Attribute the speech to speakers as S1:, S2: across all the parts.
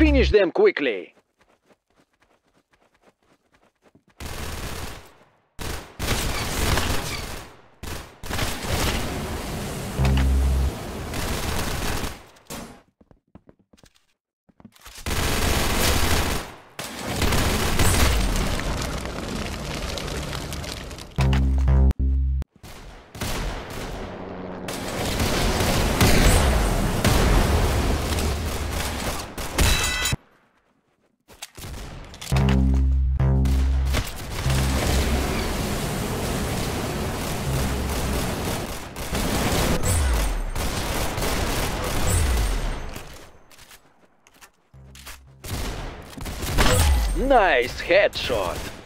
S1: Finish them quickly. Nice headshot.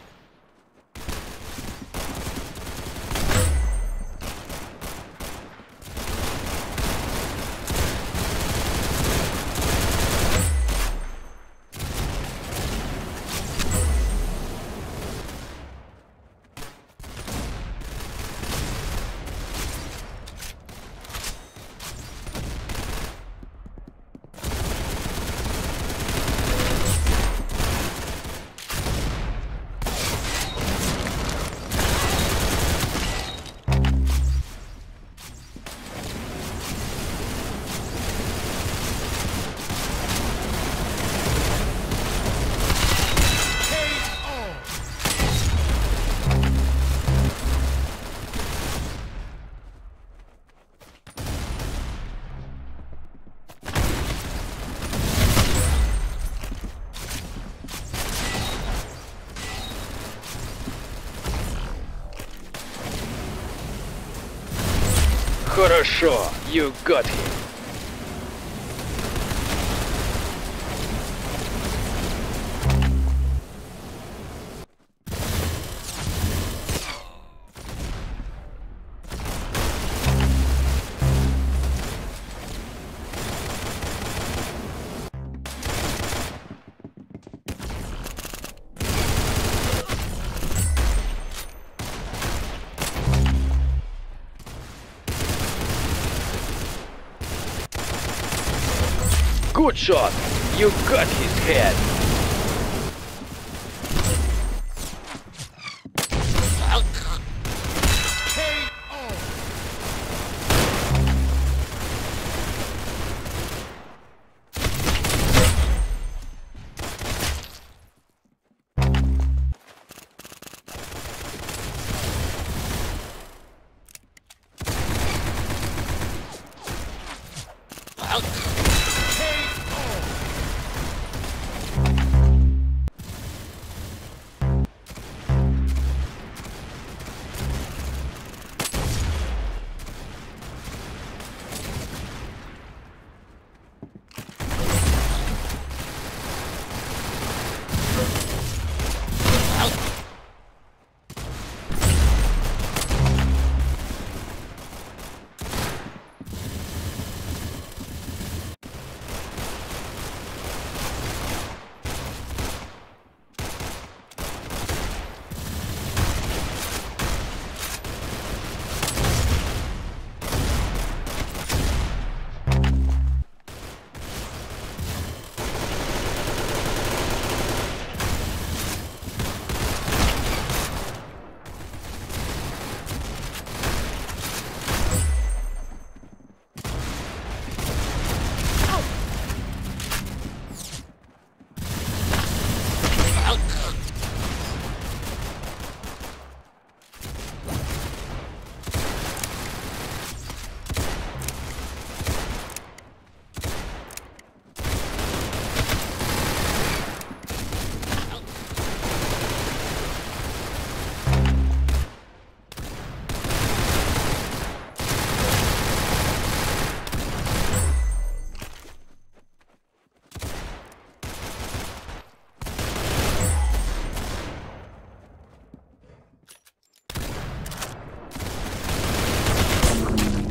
S1: Хорошо, you got him. Good shot. You got his head.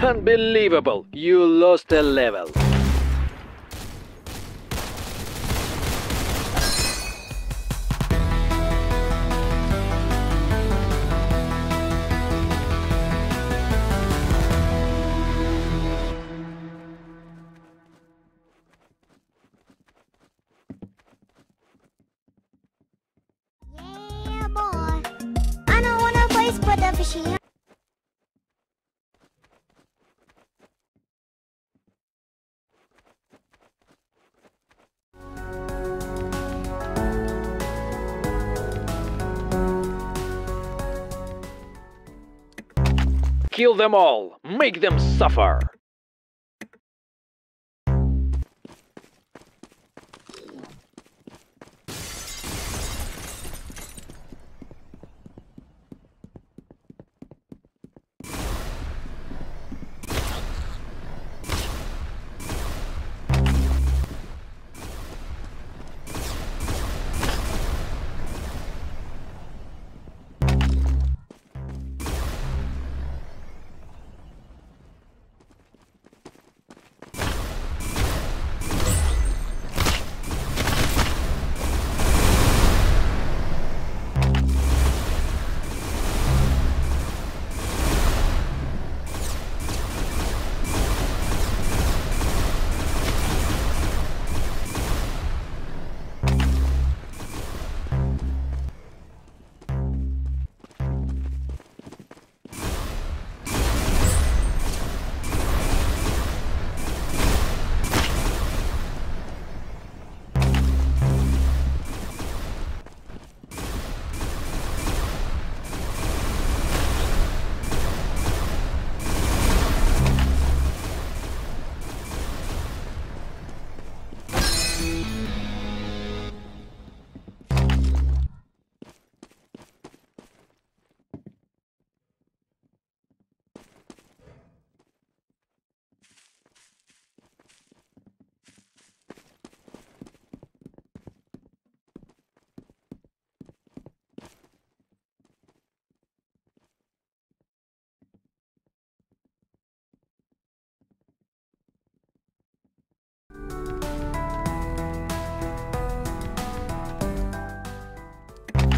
S1: Unbelievable! You lost a level.
S2: Yeah, boy. I don't wanna play split the machine.
S1: Kill them all! Make them suffer!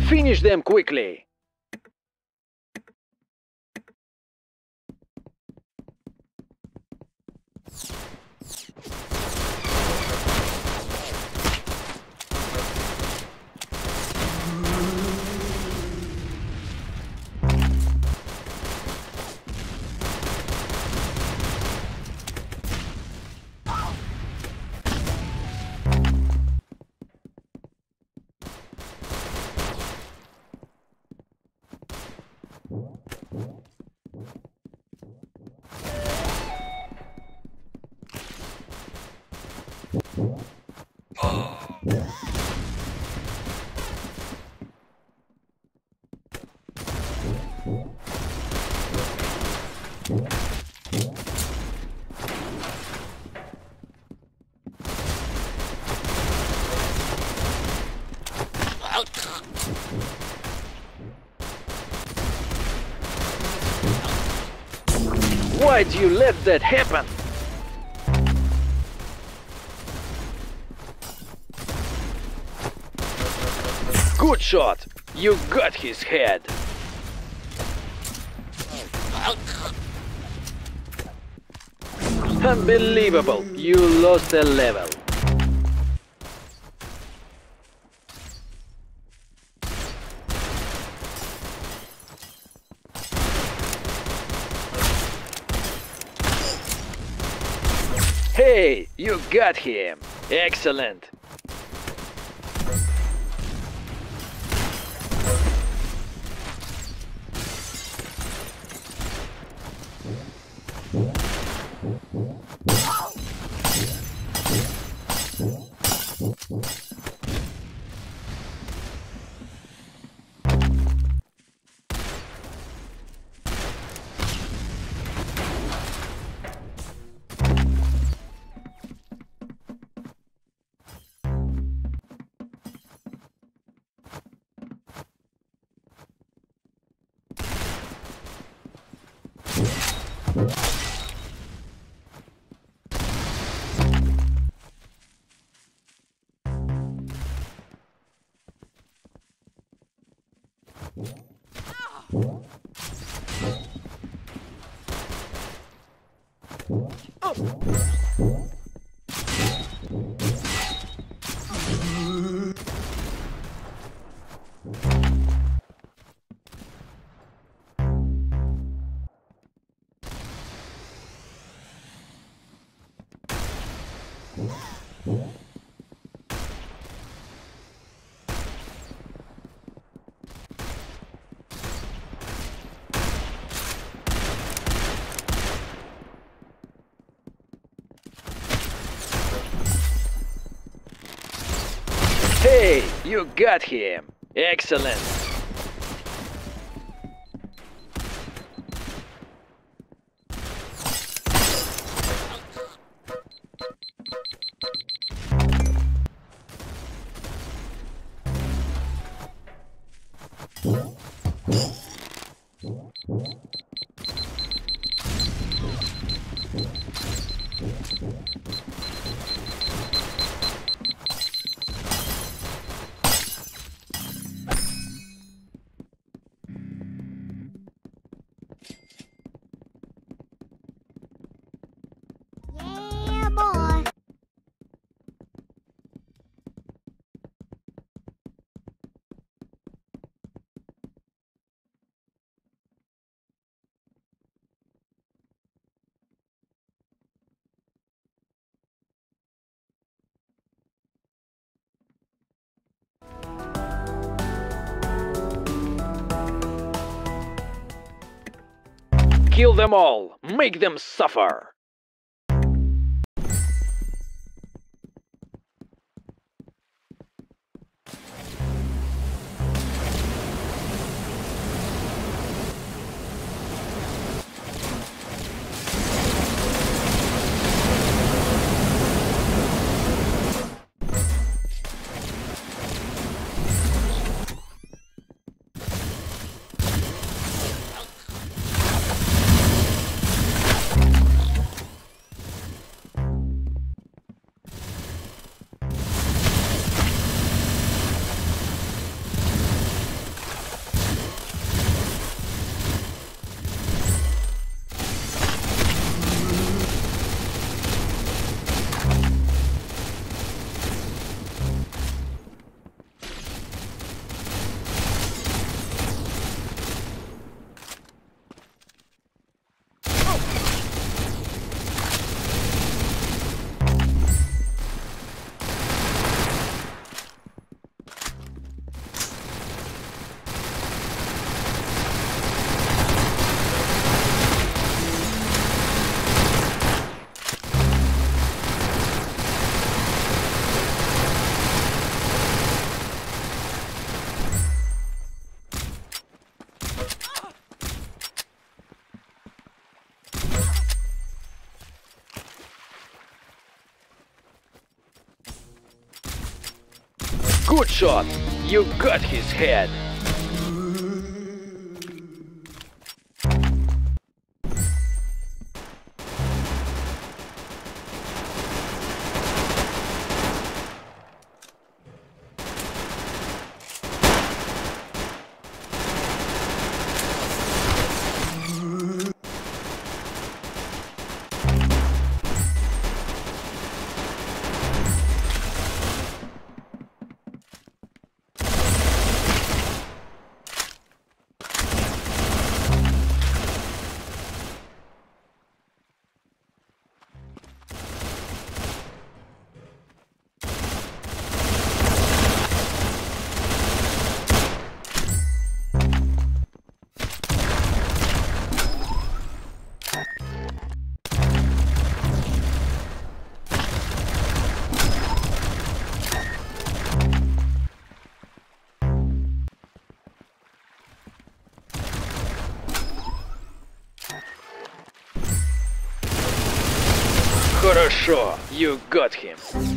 S1: Finish them quickly! Why'd you let that happen? Good shot! You got his head! Unbelievable! You lost a level. Hey, you got him! Excellent! Thank you. Oh! Hey, you
S2: got him.
S1: Excellent. Them all. Make them suffer. Good shot. You got his head. Sure, you got him.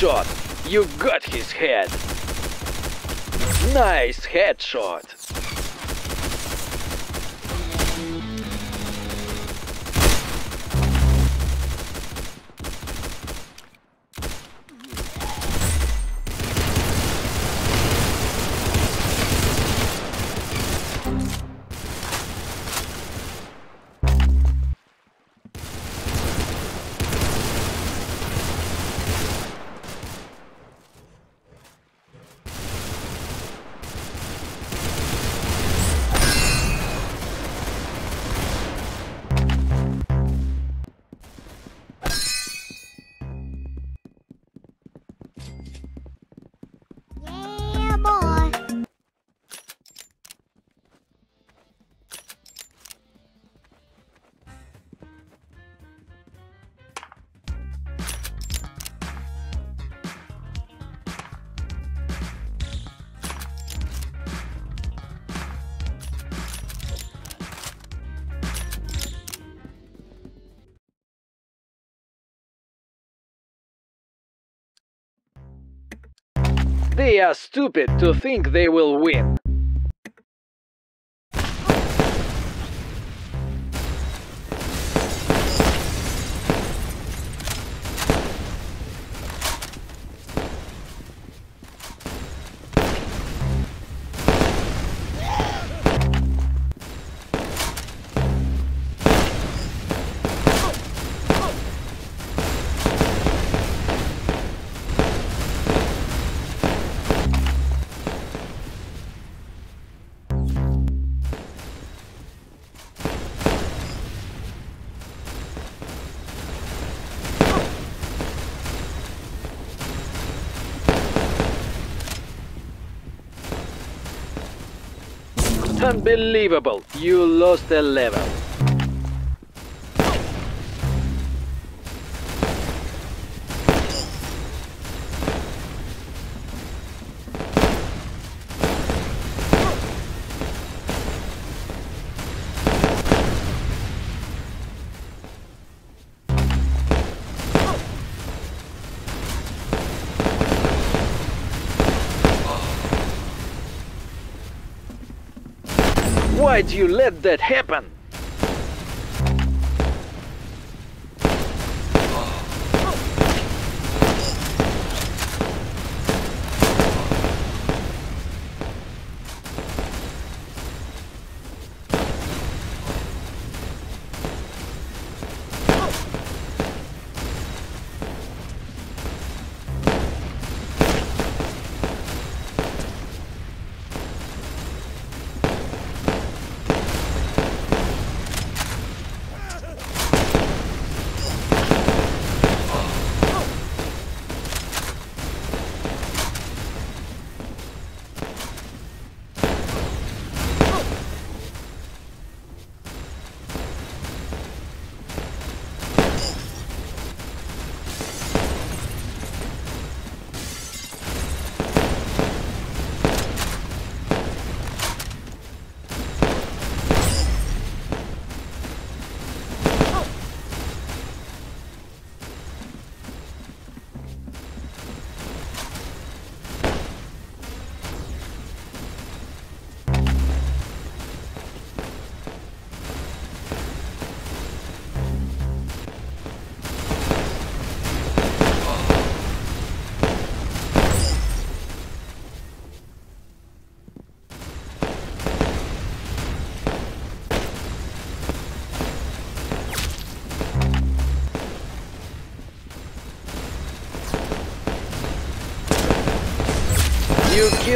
S1: Good shot. You got his head. Nice headshot. They are stupid to think they will win. Unbelievable! You lost a level. Why'd you let that happen?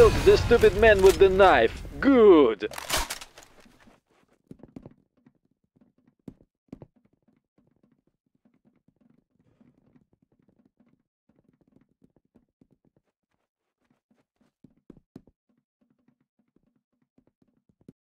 S1: Killed the stupid man with the knife. Good.